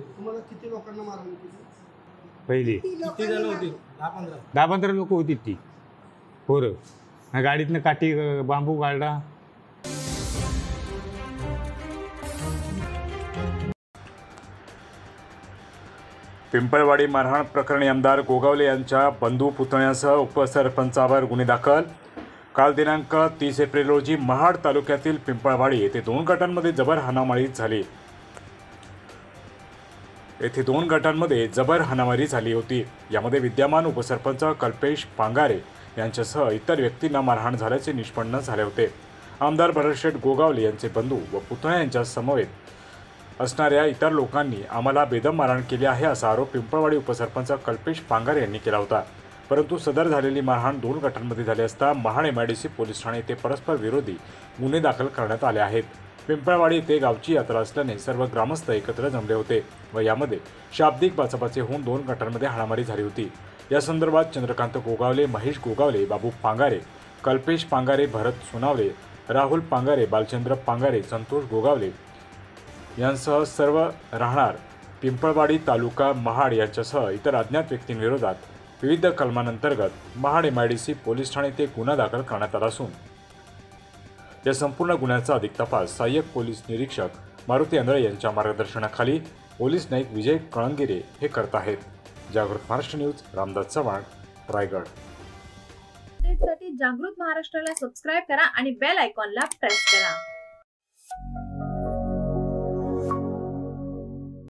तुम्हाला किती लोकांना मारहाण केली? पहिली. किती जण होते? दहा पंधरा दहा पंधरा लोक होती ती. पोरं. आणि गाडीतनं काठी अं, बांबू काढला. पिंपळवाडी मारहाण प्रकरणी आमदार गोगावले यांच्या बंधू पुतण्यासह उपसरपंचावर गुन्हे दाखल. काल दिनांक तीस एप्रिल रोजी महाड तालुक्यातील पिंपळवाडी येथे दोन गटांमध्ये जबर हाणामारी झाली. येथे दोन गटांमध्ये जबर हाणामारी झाली होती. यामध्ये विद्यमान उपसरपंच कल्पेश पांगारे यांच्यासह इतर व्यक्तींना मारहाण झाल्याचे निष्पन्न झाले होते. आमदार भरतशेठ गोगावले यांचे बंधू व पुतण्या यांच्या समवेत असणाऱ्या इतर लोकांनी आम्हाला बेदम मारहाण केली आहे असा आरोप पिंपळवाडी उपसरपंच कल्पेश पांगारे यांनी केला होता. परंतु सदर झालेली मारहाण दोन गटांमध्ये झाली असता महाड एमआयडीसी पोलीस ठाणे येथे परस्पर विरोधी गुन्हे दाखल करण्यात आले आहेत. पिंपळवाडी येथे गावची यात्रा असल्याने सर्व ग्रामस्थ एकत्र जमले होते व यामध्ये शाब्दिक बाचाबाचे होऊन दोन गटांमध्ये हाणामारी झाली होती. या संदर्भात चंद्रकांत गोगावले महेश गोगावले बाबू पांगारे कल्पेश पांगारे भरत सोनावले राहुल पांगारे बालचंद्र पांगारे संतोष गोगावले यांसह सर्व राहणार पिंपळवाडी तालुका महाड यांच्यासह इतर अज्ञात व्यक्तींविरोधात विविध कलमांअंतर्गत Mahad M I D C police Thane ते गुन्हा दाखल करण्यात आला असून या संपूर्ण गुन्ह्याचा अधिक तपास सहाय्यक पोलीस निरीक्षक मारुती आंधळे यांच्या मार्गदर्शनाखाली पोलीस नाईक विजय कळंगिरे हे करत आहेत. जागृत महाराष्ट्र न्यूज रामदास चव्हाण रायगड. जागृत महाराष्ट्राला सबस्क्राईब करा आणि बेल आयकॉनला प्रेस करा.